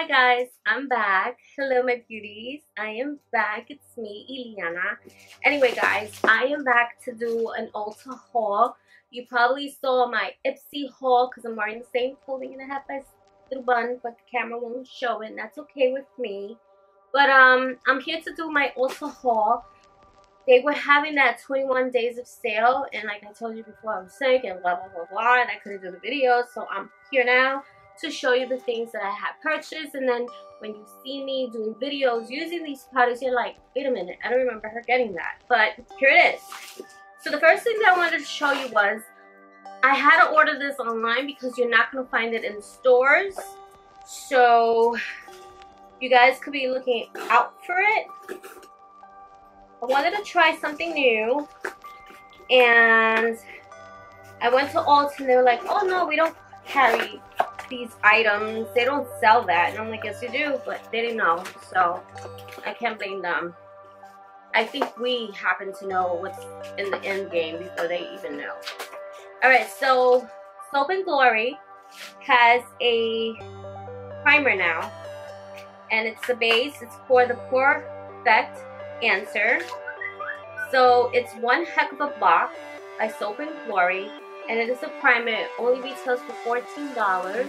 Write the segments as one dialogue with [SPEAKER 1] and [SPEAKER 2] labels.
[SPEAKER 1] Hi guys, I'm back. Hello my beauties. I am back. It's me, Iliana. Anyway guys, I am back to do an Ulta haul. You probably saw my Ipsy haul because I'm wearing the same clothing and I have my little bun, but the camera won't show it. And that's okay with me. But um, I'm here to do my Ulta haul. They were having that 21 days of sale, and like I told you before, I'm sick and blah blah blah blah, and I couldn't do the video, so I'm here now to show you the things that I have purchased. And then when you see me doing videos using these products you're like wait a minute I don't remember her getting that. But here it is. So the first thing that I wanted to show you was I had to order this online because you're not going to find it in stores. So you guys could be looking out for it. I wanted to try something new. And I went to Ulta and they were like oh no we don't carry these items. They don't sell that. And I'm like, yes, you do, but they didn't know. So I can't blame them. I think we happen to know what's in the end game before they even know. Alright, so Soap and Glory has a primer now. And it's the base. It's for the perfect Answer. So it's one heck of a box by Soap and Glory and it is a primer. It only retails for $14.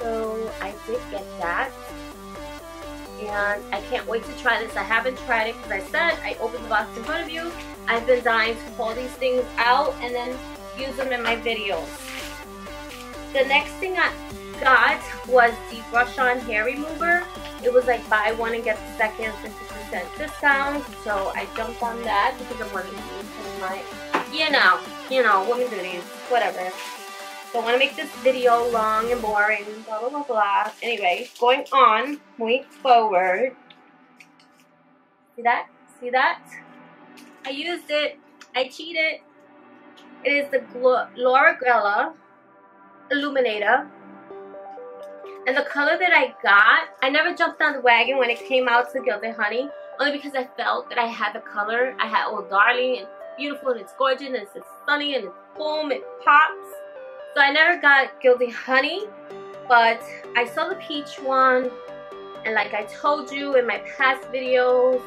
[SPEAKER 1] So I did get that. And I can't wait to try this. I haven't tried it because I said I opened the box in front of you. I've been dying to pull these things out and then use them in my videos. The next thing I got was the Brush On Hair Remover. It was like buy one and get the second 50% discount. So I jumped on that because I'm wanting to use my you know, you know, women duties, whatever. Don't want to make this video long and boring, blah, blah, blah, blah. Anyway, going on, moving forward. See that? See that? I used it. I cheated. It is the Laura Geller Illuminator. And the color that I got, I never jumped on the wagon when it came out to Gilded Honey. Only because I felt that I had the color. I had Old Darling and beautiful and it's gorgeous and it's sunny and it's boom, it pops. So I never got Gilded Honey, but I saw the peach one and like I told you in my past videos,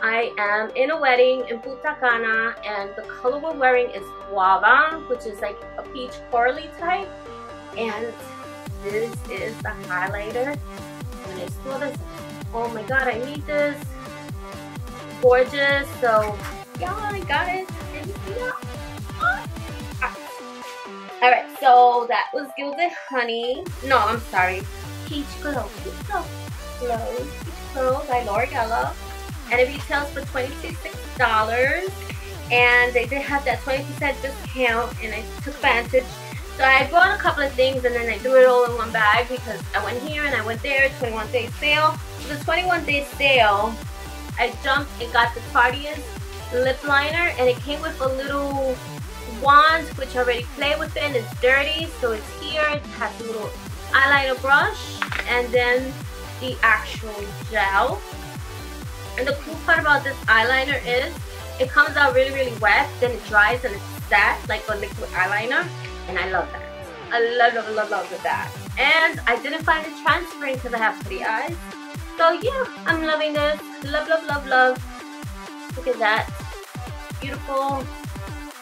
[SPEAKER 1] I am in a wedding in Punta Cana and the color we're wearing is guava, which is like a peach corally type. And this is the highlighter. When I saw this, oh my god, I need this. Gorgeous. So yeah, I got it. Alright, so that was Gilded Honey. No, I'm sorry. Peach Glow. Peach Glow. Glow. Peach Glow by Laura Geller. And it retails for $26. And they did have that 20% discount and I took advantage. So I bought a couple of things and then I threw it all in one bag because I went here and I went there, 21 day sale. For the 21 day sale, I jumped and got the Tarteist lip liner and it came with a little wand which I already play with it and it's dirty so it's here. It has a little eyeliner brush and then the actual gel. And the cool part about this eyeliner is it comes out really really wet then it dries and it's set like a liquid eyeliner and I love that. I love love love love that. And I didn't find it transferring because I have pretty eyes. So yeah I'm loving this. Love love love love Look at that. Beautiful.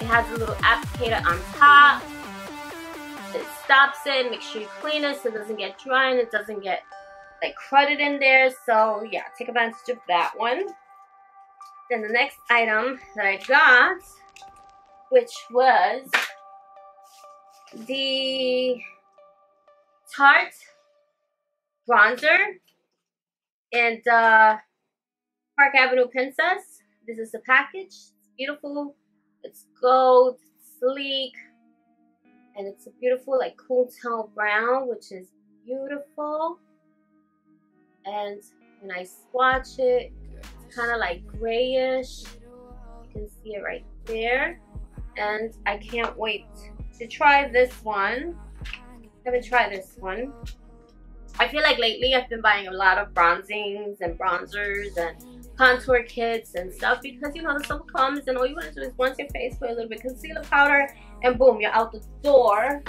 [SPEAKER 1] It has a little applicator on top. It stops it. Make sure you clean it so it doesn't get dry and it doesn't get like cruded in there. So yeah, take advantage of that one. Then the next item that I got, which was the Tarte bronzer and uh, Park Avenue Princess. This is the package. It's beautiful. It's gold, sleek, and it's a beautiful like cool tone brown, which is beautiful. And when I swatch it, it's kind of like grayish. You can see it right there. And I can't wait to try this one. I haven't tried this one. I feel like lately I've been buying a lot of bronzings and bronzers and contour kits and stuff because you know the summer comes and all you want to do is once your face with a little bit concealer powder and boom you're out the door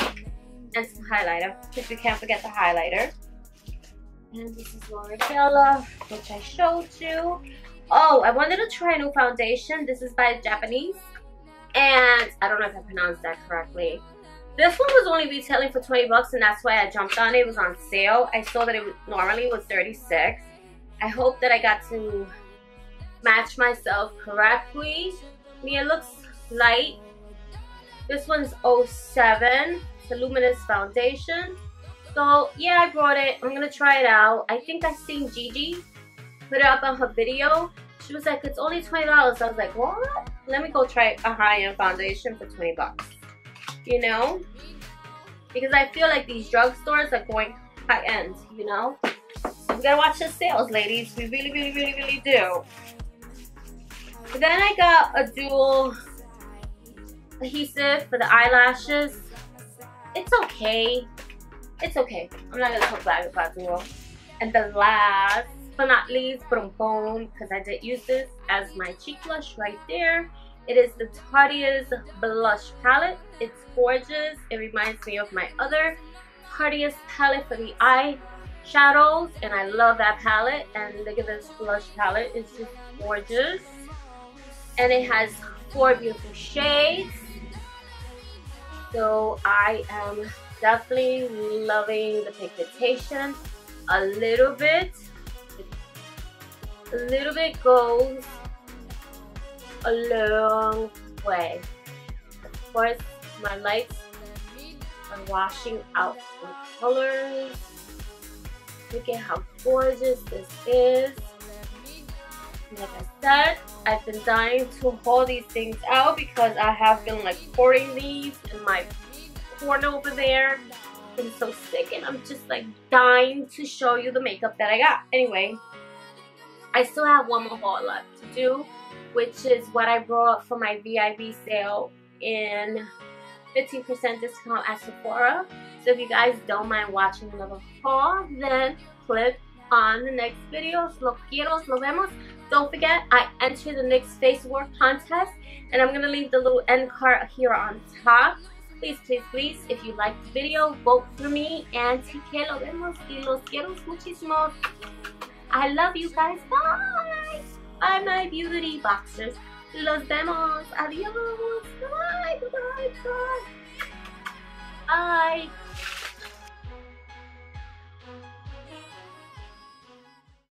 [SPEAKER 1] and some highlighter because you can't forget the highlighter And this is Laura Bella, which I showed you. Oh, I wanted to try a new foundation. This is by Japanese. And I don't know if I pronounced that correctly. This one was only retailing for 20 bucks and that's why I jumped on it. It was on sale. I saw that it was, normally was 36. I hope that I got to match myself correctly. I mean, it looks light. This one's 07. It's a luminous foundation. So yeah, I brought it. I'm gonna try it out. I think I seen Gigi put it up on her video. She was like, it's only $20. I was like, what? Let me go try a high-end foundation for 20 bucks. You know? Because I feel like these drugstores are going high-end, you know? We gotta watch the sales, ladies. We really, really, really, really do. Then I got a Duo adhesive for the eyelashes. It's okay. It's okay. I'm not gonna talk bad about Duo. And the last but not least, boom boom, because I did use this as my cheek blush right there. It is the Tarte's Blush Palette. It's gorgeous. It reminds me of my other Tarte's palette for the eye shadows and I love that palette and look at this blush palette it's just gorgeous and it has four beautiful shades so I am definitely loving the pigmentation a little bit a little bit goes a long way. Of course, my lights are washing out the colors. Look at how gorgeous this is. Like I said, I've been dying to haul these things out because I have been like hoarding these in my corner over there. I'm so sick and I'm just like dying to show you the makeup that I got. Anyway, I still have one more haul left to do, which is what I brought for my VIB sale in 15% discount at Sephora. So if you guys don't mind watching another haul, then click on the next video. Lo quiero, lo vemos. Don't forget, I entered the NYX Face Award contest, and I'm going to leave the little end card here on top. Please, please, please, if you like the video, vote for me, and care, lo vemos, y los quiero muchísimo. I love you guys. Bye. Bye, my beauty boxers. Los vemos. Adios. Bye. Bye. Bye. Bye.